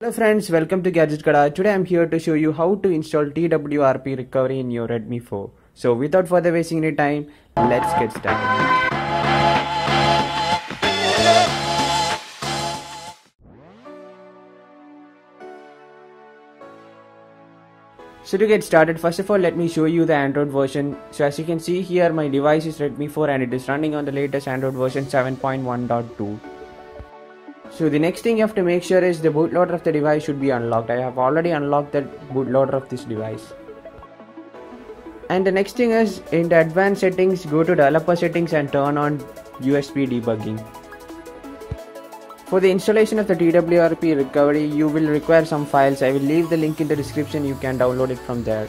Hello friends, welcome to Gadget Kada. Today I'm here to show you how to install TWRP recovery in your Redmi 4. So without further wasting any time, let's get started. So to get started, first of all let me show you the Android version. So as you can see here my device is Redmi 4 and it is running on the latest Android version 7.1.2. So the next thing you have to make sure is the bootloader of the device should be unlocked. I have already unlocked the bootloader of this device. And the next thing is in the advanced settings, go to developer settings and turn on USB debugging. For the installation of the TWRP recovery, you will require some files. I will leave the link in the description. You can download it from there.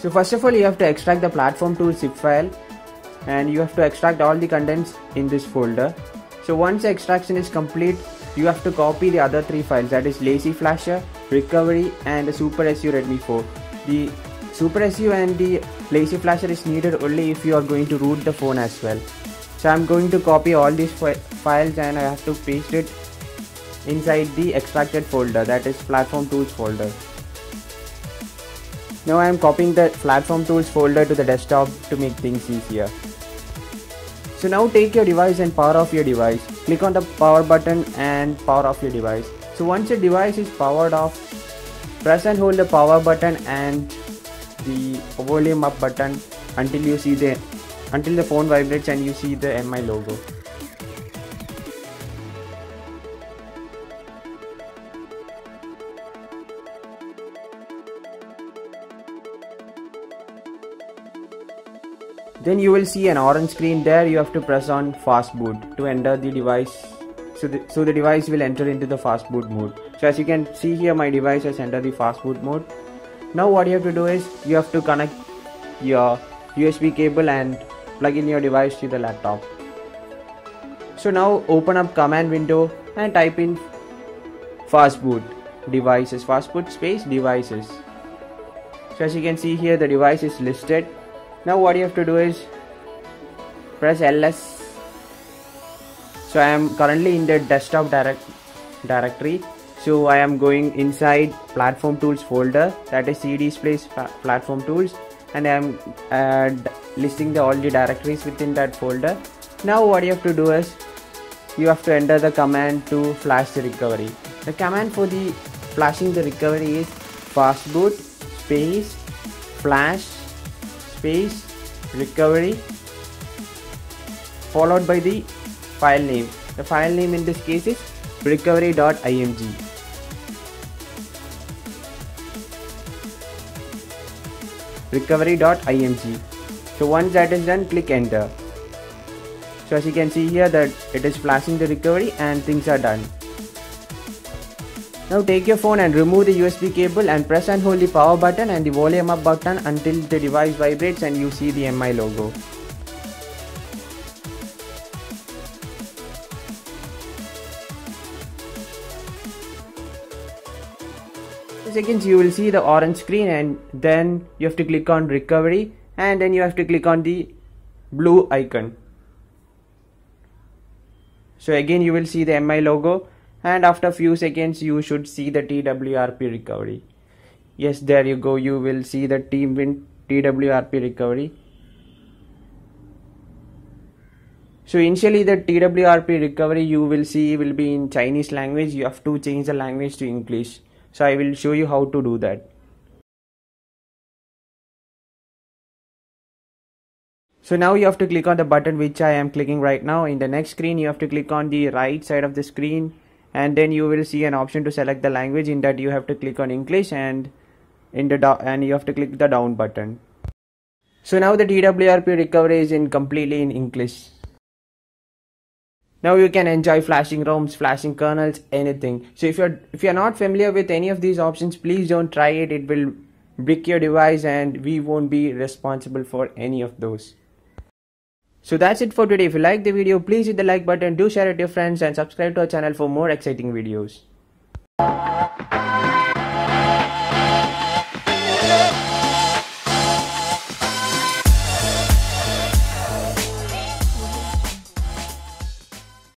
So first of all, you have to extract the platform tool zip file and you have to extract all the contents in this folder. So once the extraction is complete, you have to copy the other three files that is Lazy Flasher, Recovery and Super SU Redmi 4. The Super SU and the Lazy Flasher is needed only if you are going to root the phone as well. So I'm going to copy all these files and I have to paste it inside the extracted folder that is platform tools folder. Now I am copying the platform tools folder to the desktop to make things easier. So now take your device and power off your device. Click on the power button and power off your device. So once your device is powered off, press and hold the power button and the volume up button until you see the until the phone vibrates and you see the MI logo. Then you will see an orange screen. There you have to press on fast boot to enter the device. So the, so the device will enter into the fast boot mode. So as you can see here my device has entered the fast boot mode. Now what you have to do is you have to connect your USB cable and plug in your device to the laptop. So now open up command window and type in fast boot devices. Fast boot space devices. So as you can see here the device is listed now what you have to do is press ls so i am currently in the desktop direct directory. So i am going inside platform tools folder that is cd space platform tools and i am uh, listing the all the directories within that folder. Now what you have to do is you have to enter the command to flash the recovery. The command for the flashing the recovery is fastboot space flash space recovery followed by the file name. The file name in this case is recovery.img recovery.img so once that is done click enter. So as you can see here that it is flashing the recovery and things are done now take your phone and remove the USB cable and press and hold the power button and the volume up button until the device vibrates and you see the MI logo. seconds you will see the orange screen and then you have to click on recovery and then you have to click on the blue icon. So again you will see the MI logo and after a few seconds you should see the TWRP recovery. Yes, there you go. You will see the team win TWRP recovery. So initially the TWRP recovery you will see will be in Chinese language. You have to change the language to English. So I will show you how to do that. So now you have to click on the button which I am clicking right now. In the next screen you have to click on the right side of the screen and then you will see an option to select the language in that you have to click on English and in the and you have to click the down button. So now the TWRP recovery is in completely in English. Now you can enjoy flashing ROMs, flashing kernels, anything. So if you're if you're not familiar with any of these options, please don't try it. It will brick your device and we won't be responsible for any of those. So that's it for today. If you like the video, please hit the like button, do share it with your friends and subscribe to our channel for more exciting videos.